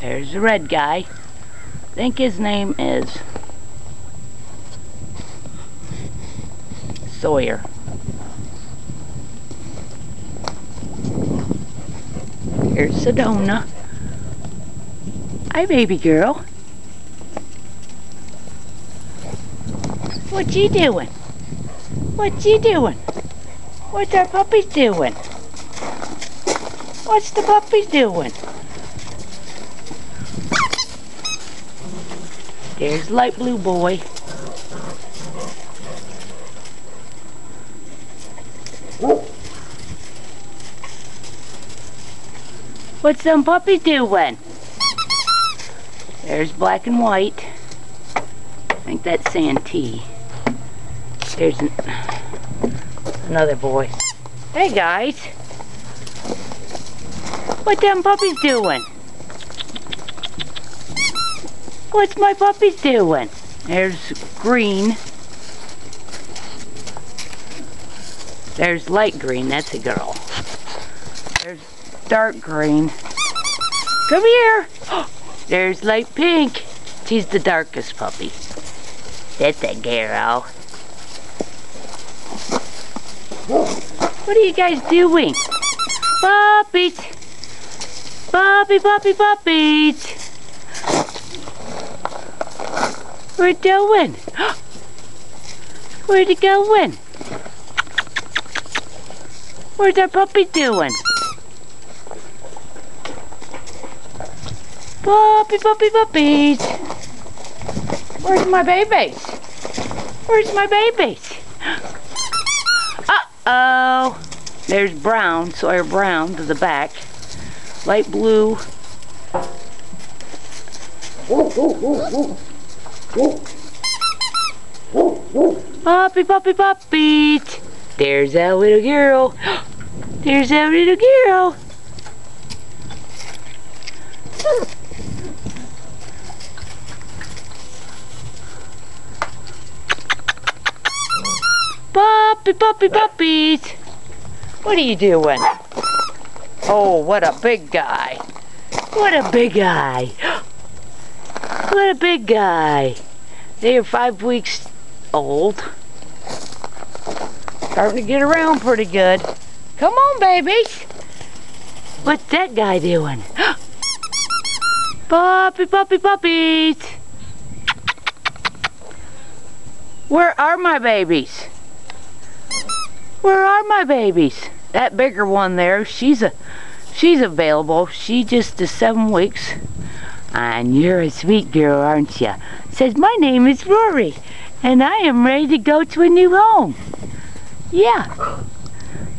There's the red guy. I think his name is Sawyer. Here's Sedona. Hi, baby girl. What you doing? What you doing? What's our puppies doing? What's the puppies doing? There's light blue boy. What's them puppies doing? There's black and white. I think that's Santee. There's an, another boy. Hey guys. What them puppies doing? What's my puppies doing? There's green. There's light green, that's a girl. There's dark green. Come here. There's light pink. She's the darkest puppy. That's a girl. What are you guys doing? Puppies! Puppy, puppy, puppies! Where it going? Where'd it going? Where's our puppy doing? Puppy, puppy, puppies! Where's my babies? Where's my babies? Uh-oh! There's brown, Sawyer Brown to the back. Light blue. Puppy, puppy, puppies! There's that little girl. There's that little girl. Puppy, puppy, puppies. What are you doing? Oh, what a big guy. What a big guy. What a big guy. They are five weeks old. Starting to get around pretty good. Come on, babies. What's that guy doing? puppy, puppy, puppies. Where are my babies? Where are my babies? That bigger one there, she's a she's available. She just is seven weeks. And you're a sweet girl, aren't you? Says, my name is Rory, and I am ready to go to a new home. Yeah.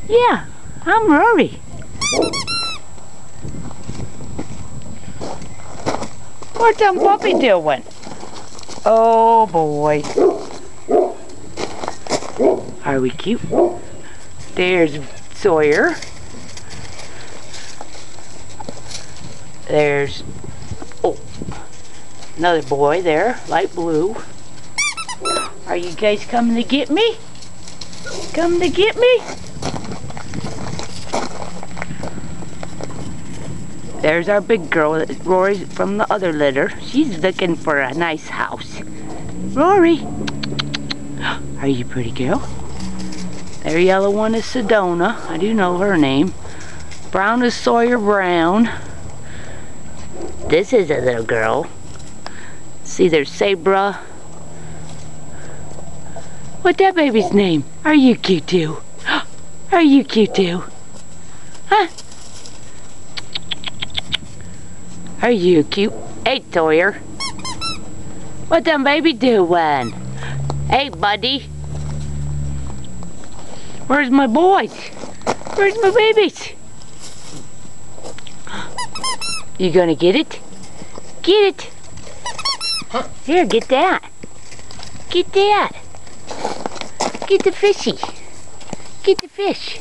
Yeah, I'm Rory. What's that puppy doing? Oh boy. Are we cute? There's Sawyer. There's, oh, another boy there, light blue. Are you guys coming to get me? Come to get me? There's our big girl, Rory from the other litter. She's looking for a nice house. Rory, are you pretty girl? Their yellow one is Sedona. I do know her name. Brown is Sawyer Brown. This is a little girl. See, there's Sabra. What that baby's name? Are you cute too? Are you cute too? Huh? Are you cute? Hey, Toyer. What them baby doing? Hey, buddy. Where's my boys? Where's my babies? You gonna get it? Get it! Here, get that. Get that. Get the fishy. Get the fish.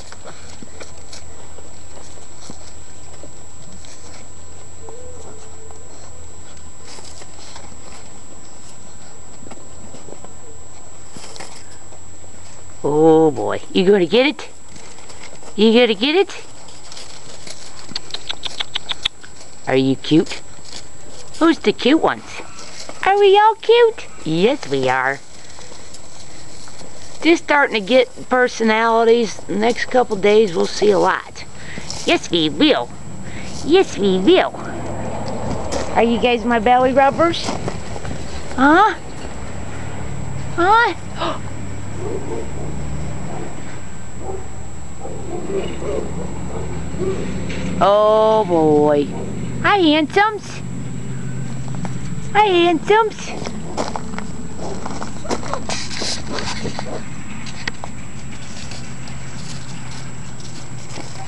Oh boy, you gonna get it? You gonna get it? Are you cute? Who's the cute ones? Are we all cute? Yes, we are. Just starting to get personalities. The next couple days, we'll see a lot. Yes, we will. Yes, we will. Are you guys my belly rubbers? Huh? Huh? Oh boy. Hi, handsomes. Hi, handsomes.